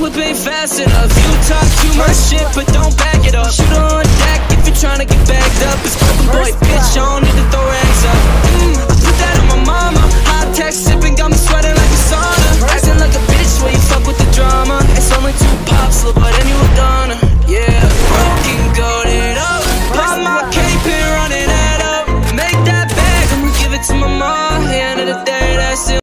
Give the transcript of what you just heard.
whip ain't fast enough. You talk too much shit, but don't back it up. Shoot on deck if you're trying to get bagged up. It's open boy, bitch, I don't need to throw rags up. Mm, I put that on my mama. Hot text sipping, got me sweating like a sauna. Acting like a bitch when you fuck with the drama. It's only two pops, look, but then you a Yeah, broken goaded up. Pop my cape and running that up. Make that bag, I'ma give it to my mom, hand the day.